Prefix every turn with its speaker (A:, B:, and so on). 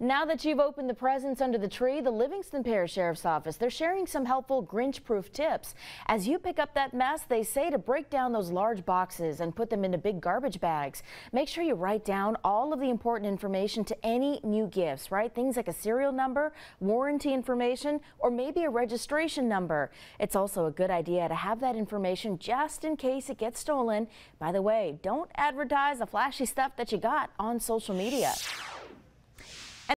A: Now that you've opened the presents under the tree, the Livingston Parish Sheriff's Office, they're sharing some helpful Grinch-proof tips. As you pick up that mess, they say to break down those large boxes and put them into big garbage bags. Make sure you write down all of the important information to any new gifts, right? Things like a serial number, warranty information, or maybe a registration number. It's also a good idea to have that information just in case it gets stolen. By the way, don't advertise the flashy stuff that you got on social media.